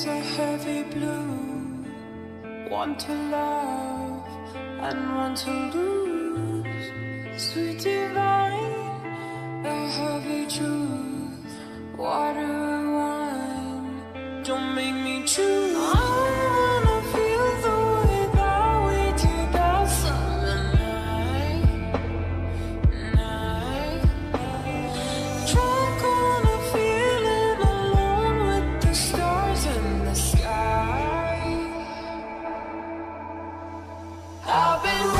is a heavy blue. One to love and one to lose. Sweet divine, a heavy truth. Water, wine, don't make me choose. I've been